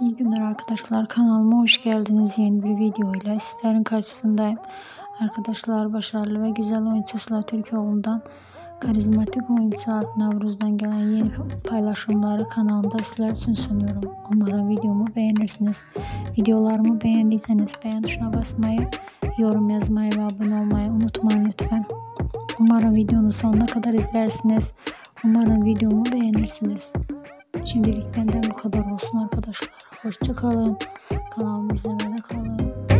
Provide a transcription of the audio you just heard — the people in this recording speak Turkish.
İyi günler arkadaşlar. Kanalıma hoş geldiniz. Yeni bir video ile sizlerin karşısındayım. Arkadaşlar başarılı ve güzel oyuncu Sıla Türkoğlu'ndan karizmatik oyuncu Alp Navruz'dan gelen yeni paylaşımları kanalımda sizler için sunuyorum. Umarım videomu beğenirsiniz. Videolarımı beğendiyseniz beğen tuşuna basmayı, yorum yazmayı ve abone olmayı unutmayın lütfen. Umarım videonun sonuna kadar izlersiniz. Umarım videomu beğenirsiniz. Şimdilik benden bu kadar olsun arkadaşlar. Hoşçakalın. Kanalımı izlemede kalın.